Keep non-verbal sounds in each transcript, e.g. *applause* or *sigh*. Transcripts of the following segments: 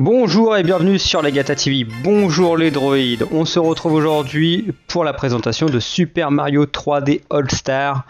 Bonjour et bienvenue sur la Gata TV. Bonjour les droïdes. On se retrouve aujourd'hui pour la présentation de Super Mario 3D All Star.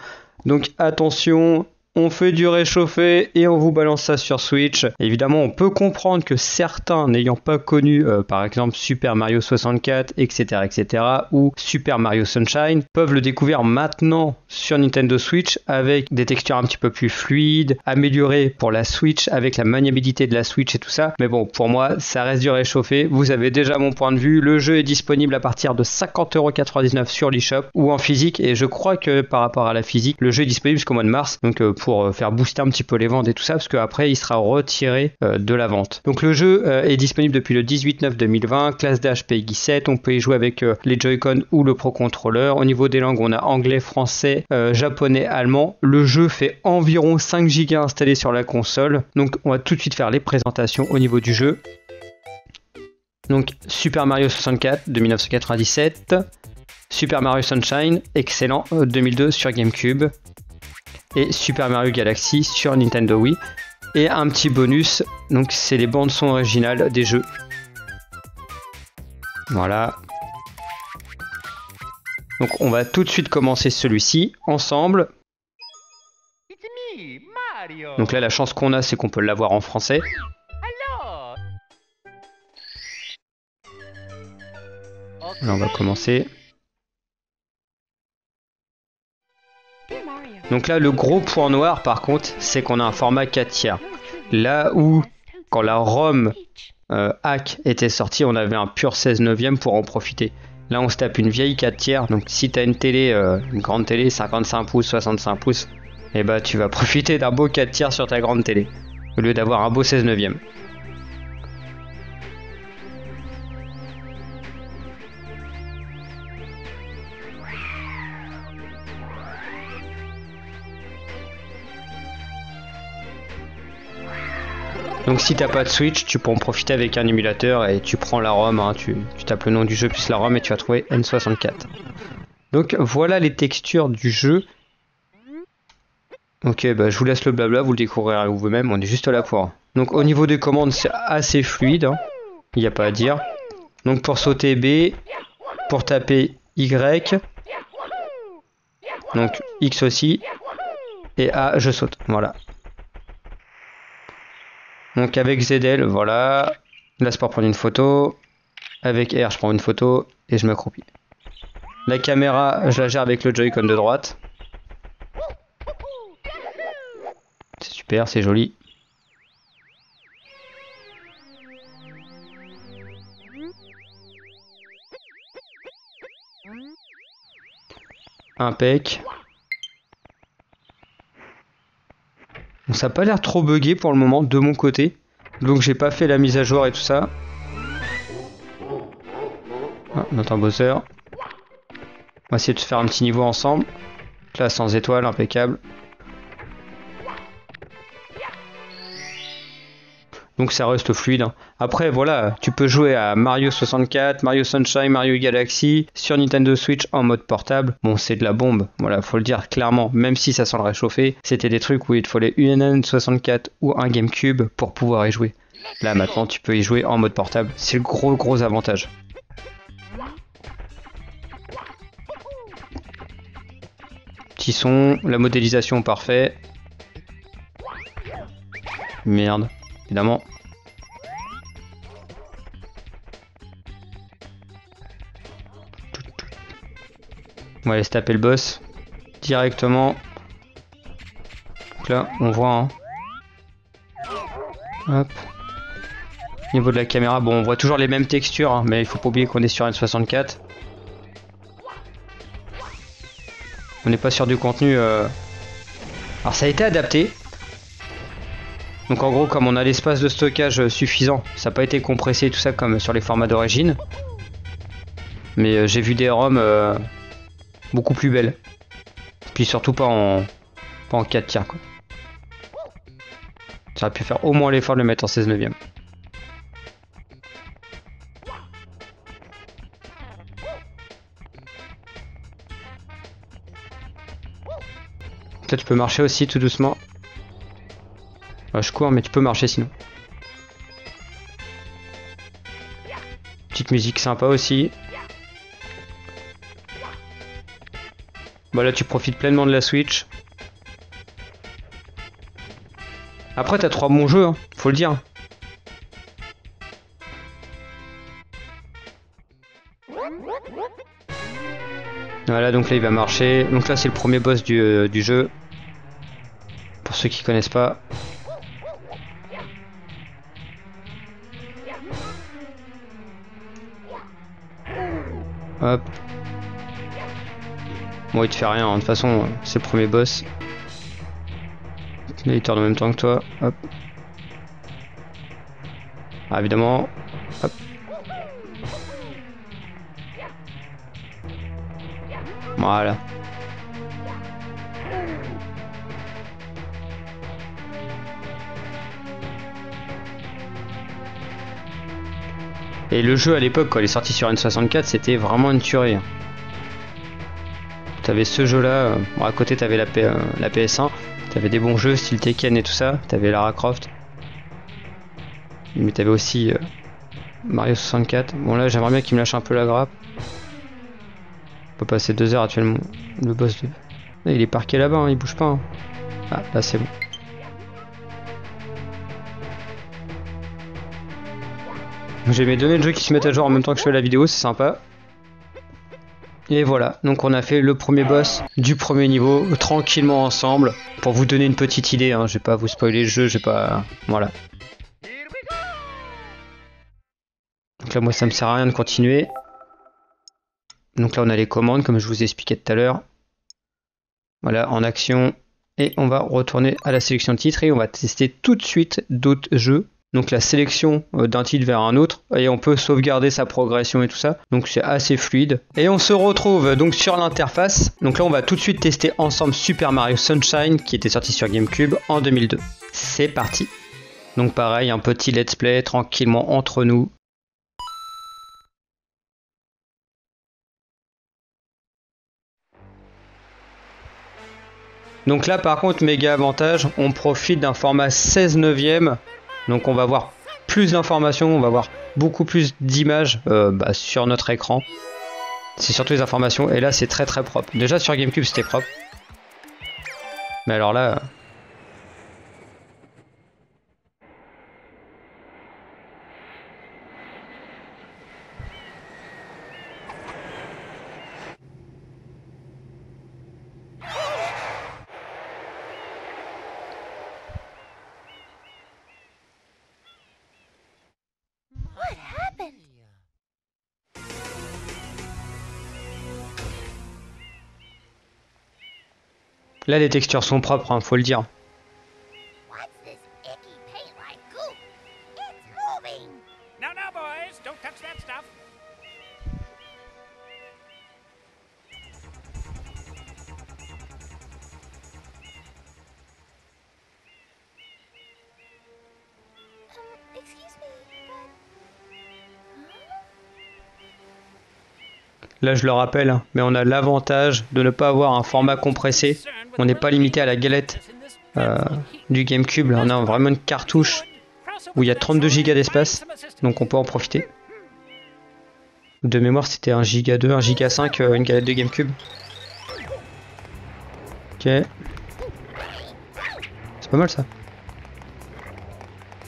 Donc attention, on fait du réchauffé et on vous balance ça sur Switch. Évidemment, on peut comprendre que certains n'ayant pas connu, euh, par exemple, Super Mario 64, etc., etc., ou Super Mario Sunshine, peuvent le découvrir maintenant sur Nintendo Switch avec des textures un petit peu plus fluides, améliorées pour la Switch avec la maniabilité de la Switch et tout ça. Mais bon, pour moi, ça reste du réchauffé. Vous avez déjà mon point de vue. Le jeu est disponible à partir de 50,99€ sur l'eShop ou en physique. Et je crois que par rapport à la physique, le jeu est disponible jusqu'au mois de mars. Donc euh, pour euh, faire booster un petit peu les ventes et tout ça, parce qu'après il sera retiré euh, de la vente. Donc le jeu euh, est disponible depuis le 18-9-2020, classe d'âge PEGI 7, on peut y jouer avec les Joy-Con ou le Pro Controller. Au niveau des langues, on a anglais, français, japonais, allemand. Le jeu fait environ 5 Go installé sur la console. Donc on va tout de suite faire les présentations au niveau du jeu. Donc Super Mario 64 de 1997. Super Mario Sunshine, excellent, 2002 sur GameCube et Super Mario Galaxy sur Nintendo Wii. Et un petit bonus, donc c'est les bandes son originales des jeux. Voilà. Donc on va tout de suite commencer celui-ci ensemble. Donc là la chance qu'on a c'est qu'on peut l'avoir en français. Là on va commencer. Donc là, le gros point noir, par contre, c'est qu'on a un format 4 tiers. Là où, quand la ROM euh, hack était sortie, on avait un pur 16 neuvième pour en profiter. Là, on se tape une vieille 4 tiers. Donc, si tu as une télé, euh, une grande télé, 55 pouces, 65 pouces, et bah, tu vas *laughs* profiter d'un beau 4 tiers sur ta grande télé. Au lieu d'avoir un beau 16 neuvième. Donc si t'as pas de Switch, tu peux en profiter avec un émulateur et tu prends la ROM, hein, tu, tapes le nom du jeu plus la ROM et tu vas trouver N64. Donc voilà les textures du jeu. Ok, bah, je vous laisse le blabla, vous le découvrirez vous-même, on est juste là pour. Donc au niveau des commandes, c'est assez fluide, hein. il n'y a pas à dire. Donc pour sauter B, pour taper Y, donc X aussi, et A, je saute, voilà. Donc avec ZL, voilà. Là, c'est pour prendre une photo. Avec R, je prends une photo et je m'accroupis. La caméra, je la gère avec le Joy-Con de droite. C'est super, c'est joli. Impec. Ça n'a pas l'air trop buggé pour le moment de mon côté. Donc j'ai pas fait la mise à jour et tout ça. Ah, notre buzzer. On va essayer de faire un petit niveau ensemble. Là sans étoile, impeccable. Donc ça reste fluide. Hein. Après voilà, tu peux jouer à Mario 64, Mario Sunshine, Mario Galaxy sur Nintendo Switch en mode portable. Bon, c'est de la bombe. Voilà, faut le dire clairement. Même si ça sent le réchauffer, c'était des trucs où il te fallait une N64 ou un GameCube pour pouvoir y jouer. Là maintenant, tu peux y jouer en mode portable. C'est le gros gros avantage. Petit son, la modélisation parfait. Merde évidemment. On va aller se taper le boss directement. Donc là, on voit. Hein. Hop. Au niveau de la caméra, bon, on voit toujours les mêmes textures, hein, mais il faut pas oublier qu'on est sur N64. On n'est pas sur du contenu. Euh, alors ça a été adapté, donc en gros, comme on a l'espace de stockage suffisant, ça n'a pas été compressé tout ça comme sur les formats d'origine. Mais euh, j'ai vu des ROM euh, beaucoup plus belles. Puis surtout pas en, pas en 4 tiers quoi. Ça aurait pu faire au moins l'effort de le mettre en 16 neuvième. Peut-être tu peux marcher aussi tout doucement je cours, mais tu peux marcher sinon. Petite musique sympa aussi. Bah là tu profites pleinement de la Switch. Après t'as trois bons jeux, hein, faut le dire. Voilà donc là il va marcher. Donc là c'est le premier boss du, euh, du jeu. Pour ceux qui connaissent pas. Hop. Bon, il te fait rien, hein. de toute façon, c'est le premier boss. Il tourne en même temps que toi. Hop. Ah, évidemment. Hop. Voilà. Et le jeu à l'époque, quand il est sorti sur N64, c'était vraiment une tuerie. T'avais ce jeu là, euh, bon, à côté t'avais la, euh, la PS1, t'avais des bons jeux style Tekken et tout ça, t'avais Lara Croft. Mais t'avais aussi euh, Mario 64. Bon là j'aimerais bien qu'il me lâche un peu la grappe. On peut passer deux heures actuellement. Le boss de... il est parqué là-bas, hein, il bouge pas. Hein. Ah là c'est bon. J'ai mes données de jeu qui se mettent à jour en même temps que je fais la vidéo, c'est sympa. Et voilà, donc on a fait le premier boss du premier niveau, tranquillement ensemble, pour vous donner une petite idée, hein. je vais pas vous spoiler le jeu, je vais pas... Voilà. Donc là moi ça me sert à rien de continuer. Donc là on a les commandes comme je vous ai expliqué tout à l'heure. Voilà, en action. Et on va retourner à la sélection de titres et on va tester tout de suite d'autres jeux donc la sélection euh, d'un titre vers un autre et on peut sauvegarder sa progression et tout ça. Donc c'est assez fluide. Et on se retrouve donc sur l'interface. Donc là on va tout de suite tester ensemble Super Mario Sunshine qui était sorti sur GameCube en 2002. C'est parti. Donc pareil, un petit let's play tranquillement entre nous. Donc là par contre méga avantage, on profite d'un format 16 neuvième donc on va voir plus d'informations, on va voir beaucoup plus d'images euh, bah, sur notre écran. C'est surtout les informations et là c'est très très propre. Déjà sur GameCube c'était propre. Mais alors là, Là, les textures sont propres, hein, faut le dire. Là, je le rappelle, hein, mais on a l'avantage de ne pas avoir un format compressé. On n'est pas limité à la galette euh, du GameCube. on a vraiment une cartouche où il y a 32 Go d'espace, donc on peut en profiter. De mémoire, c'était 1 Go 2, 1 Go 5, une galette de GameCube. Ok. C'est pas mal ça.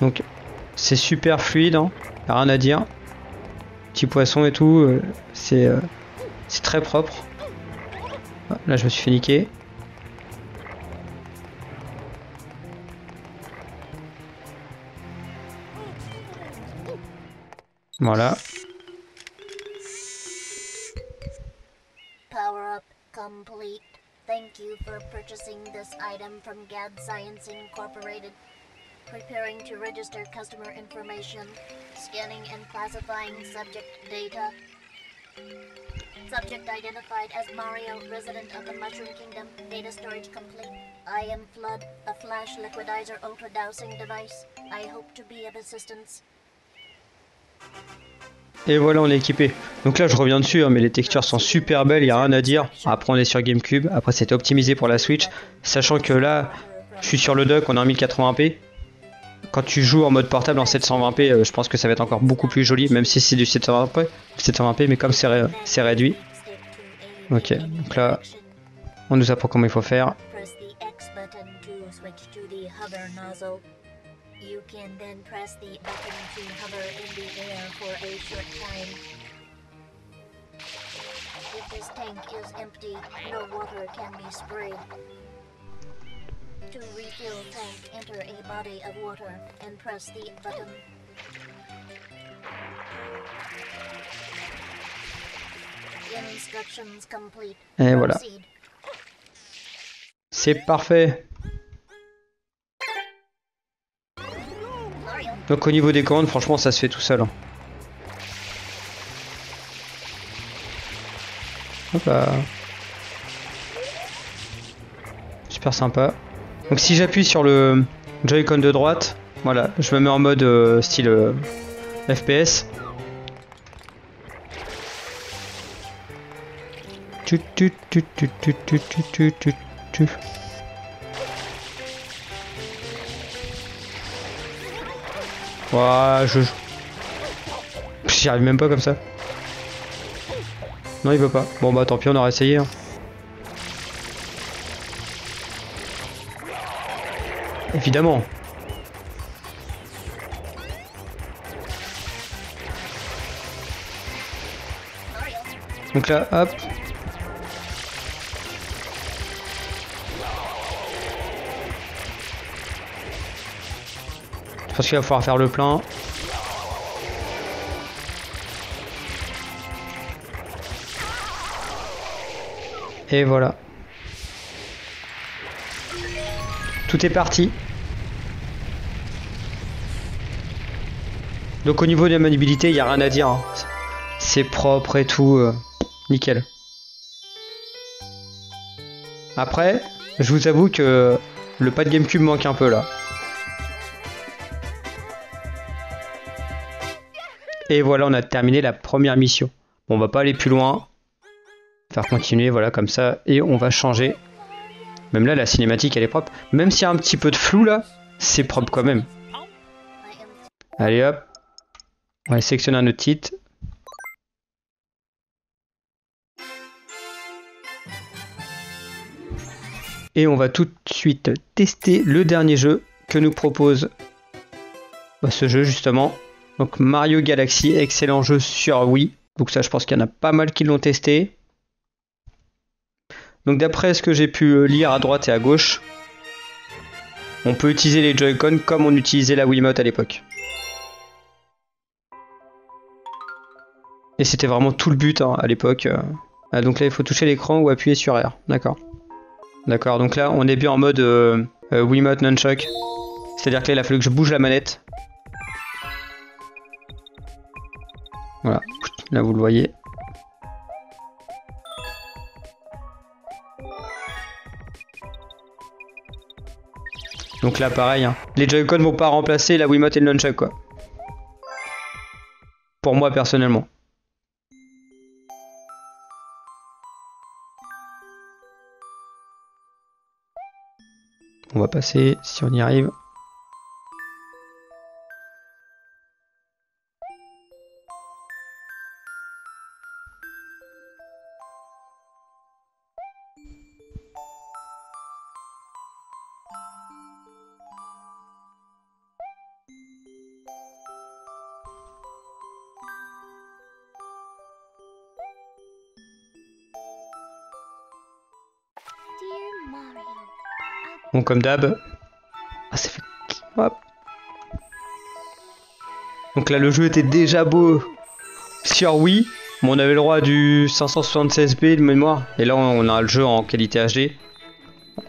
Donc, c'est super fluide, hein. rien à dire. Petit poisson et tout, euh, c'est... Euh, très propre. Là, je me suis fait niquer. Voilà. Power up complete. Thank you for purchasing this item from GAD Science Incorporated. Preparing to register customer information. Scanning and classifying subject data. Subject identified as Mario, resident of the Mushroom Kingdom. Data storage complete. I am Flood, a flash liquidizer ultra dowsing device. I hope to be of assistance. Et voilà, on est équipé. Donc là, je reviens dessus, hein, mais les textures sont super belles, il n'y a rien à dire. Après, on est sur GameCube. Après, c'était optimisé pour la Switch. Sachant que là, je suis sur le dock, on est en 1080p. quand tu joues en mode portable en 720p, euh, je pense que ça va être encore beaucoup plus joli, même si c'est du 720p, 720p mais comme c'est ré- c'est réduit. Ok, donc là, on nous apprend comment il faut faire. You can then press the button to hover in the air for a short time. If this tank is empty, no water can be sprayed. To refill tank, enter a body of water and press the button. Instructions complete. Et voilà, c'est parfait. Donc au niveau des commandes, franchement, ça se fait tout seul. hein. Hop là. Super sympa. Donc si j'appuie sur le Joy-Con de droite, voilà, je me mets en mode euh, style euh, FPS. Ouah, je... J'y arrive même pas comme ça. Non, il veut pas. Bon bah tant pis, on aura essayé. hein. Évidemment. Donc là, hop. Pense qu'il va falloir faire le plein. Et voilà. Tout est parti. Donc au niveau de la maniabilité, il n'y a rien à dire. hein. C'est propre et tout. euh, nickel. Après, je vous avoue que le pas de GameCube manque un peu là. Et voilà, on a terminé la première mission. Bon, on va pas aller plus loin. Faire continuer, voilà, comme ça. Et on va changer. Même là, la cinématique, elle est propre. Même s'il y a un petit peu de flou là, c'est propre quand même. Allez hop. On va sélectionner un autre titre. Et on va tout de suite tester le dernier jeu que nous propose bah, ce jeu justement. Donc Mario Galaxy, excellent jeu sur Wii. Donc ça je pense qu'il y en a pas mal qui l'ont testé. Donc d'après ce que j'ai pu euh, lire à droite et à gauche, on peut utiliser les Joy-Con comme on utilisait la Wiimote à l'époque. Et c'était vraiment tout le but hein, à l'époque. euh. Ah, donc là, il faut toucher l'écran ou appuyer sur R. D'accord. D'accord, donc là, on est bien en mode euh, euh, Wiimote Nunchuck. C'est-à-dire que là, il a fallu que je bouge la manette. Voilà, là, vous le voyez. Donc là, pareil, hein. les Joy-Con vont pas remplacer la Wiimote et le Nunchuck, quoi. Pour moi, personnellement. On va passer, si on y arrive. Bon, comme d'hab. Ah, ça fait. Hop. Donc là, le jeu était déjà beau sur Wii. Bon, on avait le droit du 576p de mémoire. Et là, on a le jeu en qualité HD.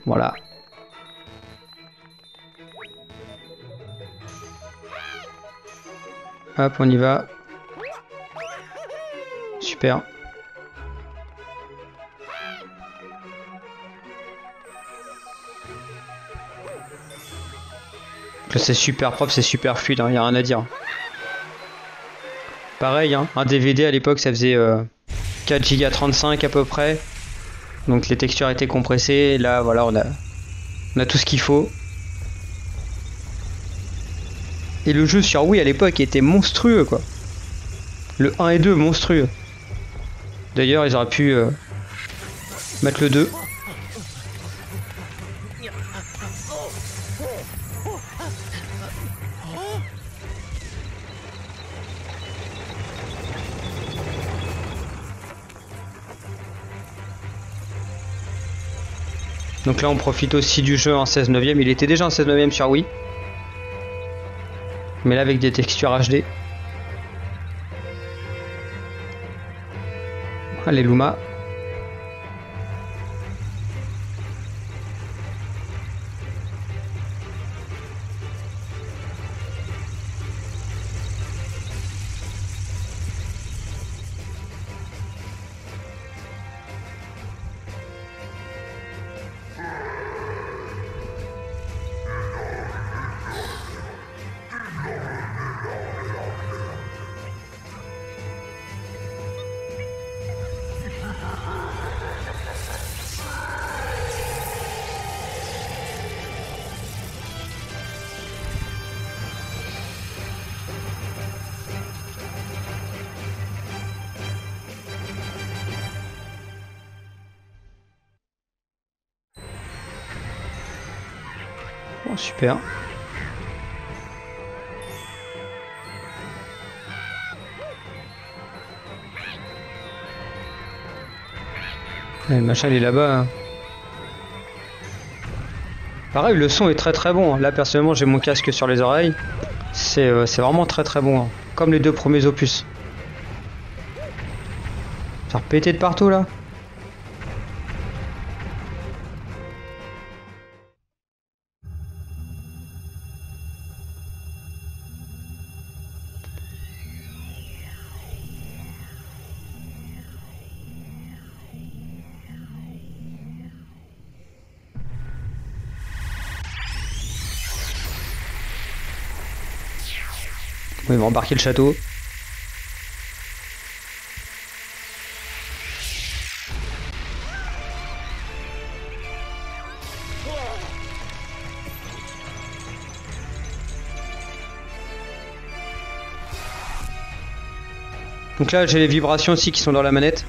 Voilà. Hop, on y va. Super. C'est super propre, c'est super fluide, il n'y a rien à dire. Pareil, hein, un DVD à l'époque ça faisait euh, 4 Go 35 à peu près. Donc les textures étaient compressées. Là, voilà, on a, on a tout ce qu'il faut. Et le jeu sur Wii à l'époque était monstrueux quoi. Le 1 et 2 monstrueux. D'ailleurs, ils auraient pu euh, mettre le 2. Donc là on profite aussi du jeu en 16 neuvième. Il était déjà en 16 neuvième sur Wii. Mais là avec des textures HD. Allez Luma. Bon, super. Ouais, le machin il est là-bas. hein. Pareil, le son est très très bon. hein. Là, personnellement, j'ai mon casque sur les oreilles. C'est euh, vraiment très très bon. hein. Comme les deux premiers opus. Ça a repété de partout là. Il va embarquer le château. Donc là j'ai les vibrations aussi qui sont dans la manette.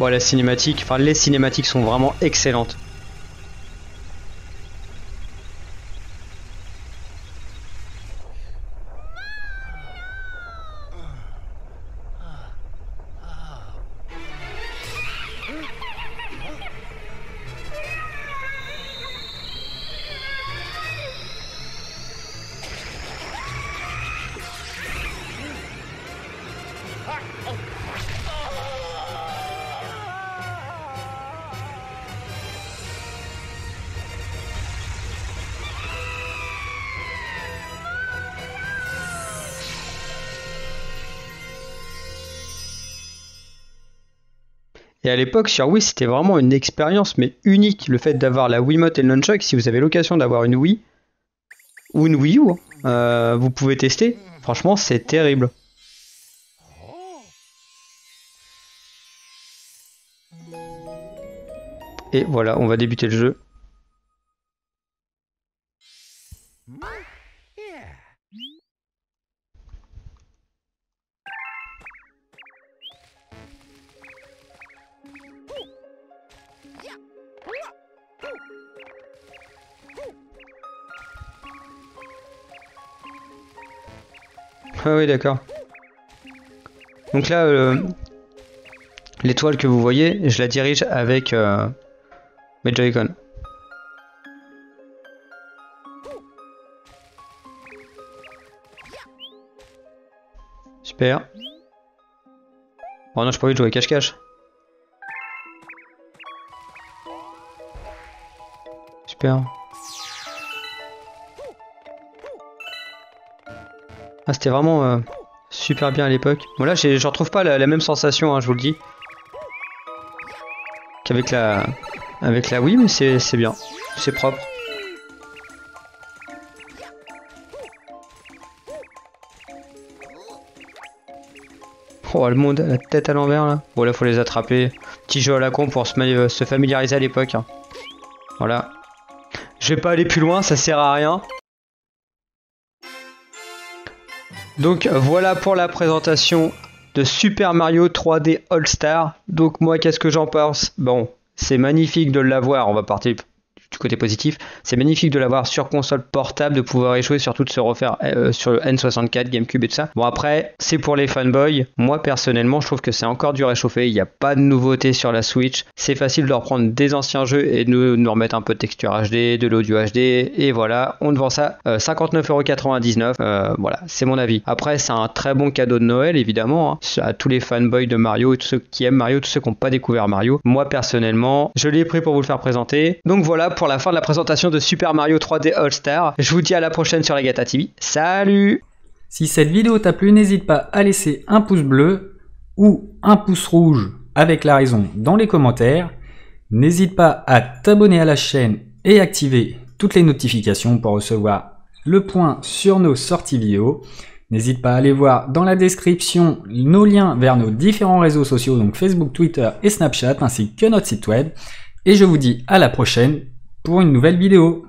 Bon, la cinématique, enfin les cinématiques sont vraiment excellentes. Et à l'époque, sur Wii, c'était vraiment une expérience, mais unique. Le fait d'avoir la Wiimote et le Nunchuck, si vous avez l'occasion d'avoir une Wii, ou une Wii U, euh, vous pouvez tester. Franchement, c'est terrible. Et voilà, on va débuter le jeu. Ah oui, d'accord. Donc là, euh, l'étoile que vous voyez, je la dirige avec euh, mes Joy-Con. Super. Oh non, je pas envie de jouer cache-cache. Super. Ah, c'était vraiment euh, super bien à l'époque. Bon là, je retrouve pas la, même sensation, hein, je vous le dis, qu'avec la, avec la Wii, mais c'est bien, c'est propre. Oh, le monde, la tête à l'envers là. Bon, là, faut les attraper. Petit jeu à la con pour se familiariser à l'époque. hein. Voilà. Je vais pas aller plus loin, ça sert à rien. Donc voilà pour la présentation de Super Mario 3D All Star. Donc moi qu'est-ce que j'en pense? Bon, c'est magnifique de l'avoir, on va partir du côté positif. C'est magnifique de l'avoir sur console portable, de pouvoir y jouer, surtout de se refaire euh, sur le N64, GameCube et tout ça. Bon après, c'est pour les fanboys. Moi personnellement, je trouve que c'est encore du réchauffé. Il n'y a pas de nouveauté sur la Switch. C'est facile de reprendre des anciens jeux et de nous, remettre un peu de texture HD, de l'audio HD. Et voilà, on te vend ça euh, 59,99€. Euh, voilà, c'est mon avis. Après, c'est un très bon cadeau de Noël, évidemment, hein, à tous les fanboys de Mario et tous ceux qui aiment Mario, tous ceux qui n'ont pas découvert Mario. Moi personnellement, je l'ai pris pour vous le faire présenter. Donc voilà pour la fin de la présentation de Super Mario 3D All Star. Je vous dis à la prochaine sur la Gata TV. Salut Si cette vidéo t'a plu, n'hésite pas à laisser un pouce bleu ou un pouce rouge avec la raison dans les commentaires. N'hésite pas à t'abonner à la chaîne et activer toutes les notifications pour recevoir le point sur nos sorties vidéo. N'hésite pas à aller voir dans la description nos liens vers nos différents réseaux sociaux, donc Facebook, Twitter et Snapchat, ainsi que notre site web. Et je vous dis à la prochaine pour une nouvelle vidéo.